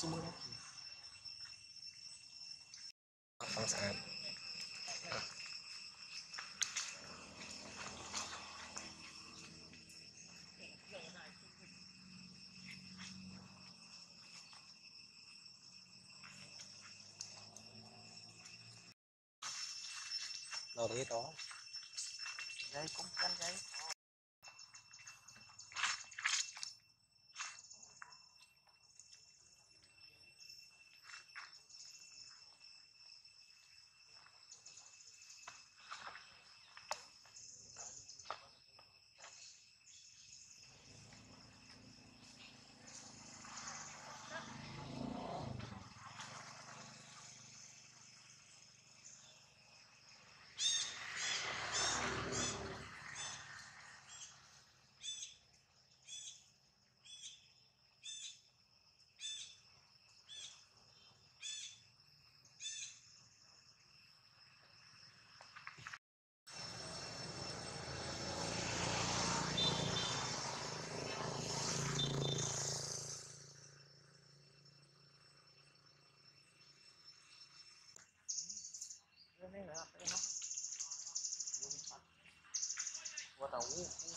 xuống nước không sạch đồ đó. Đây cũng canh giấy Wow.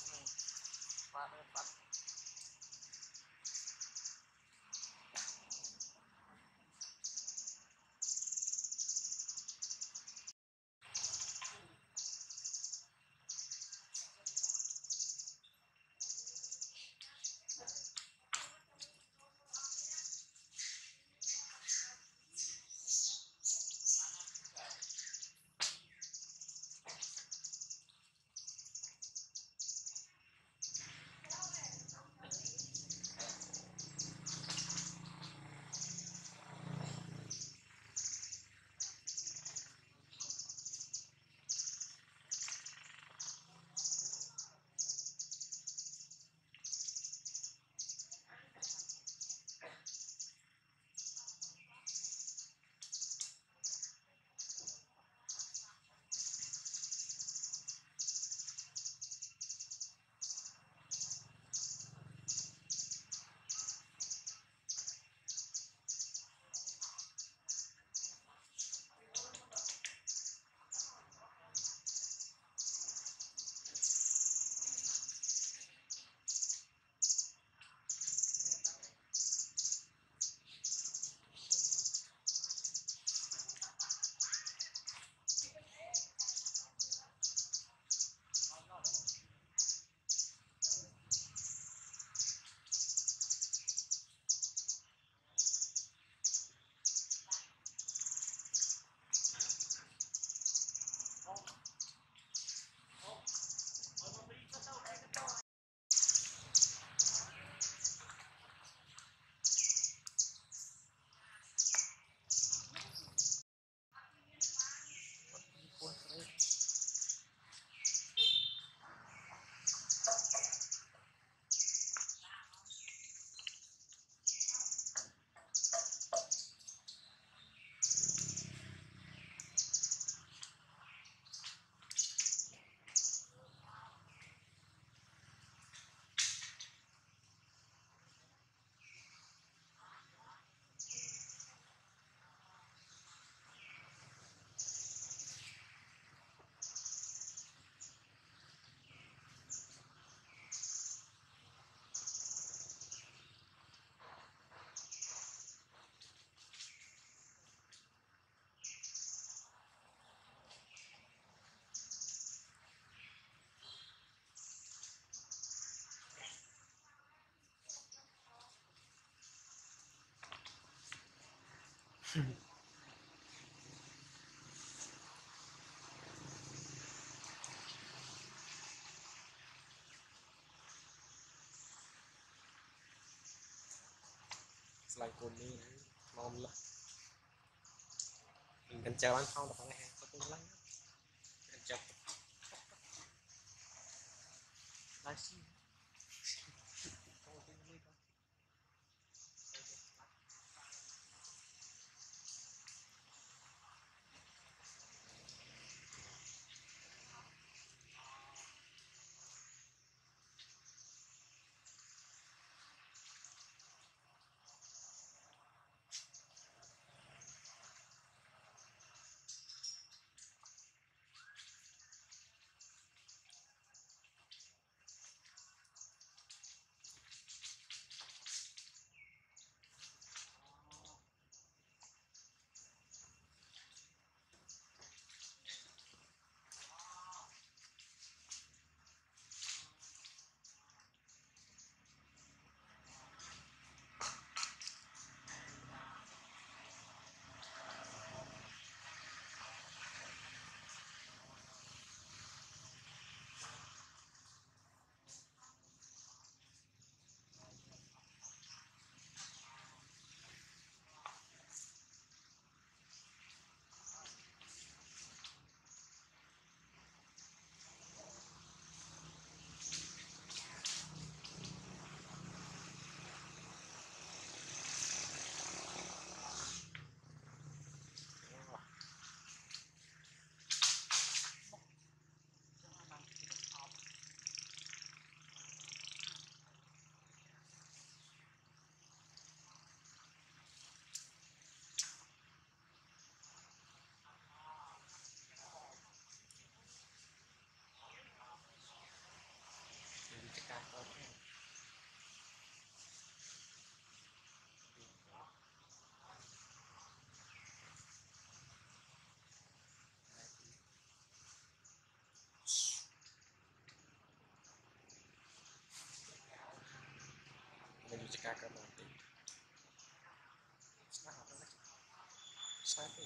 Selain kuning mau lah kencaran phong được này có tung lắm kencang. Nasi. Satu.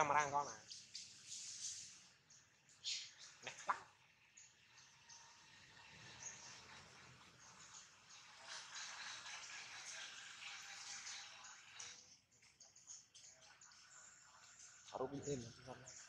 Kamera kau nah. Nek lah. Harubihin. Harubihin.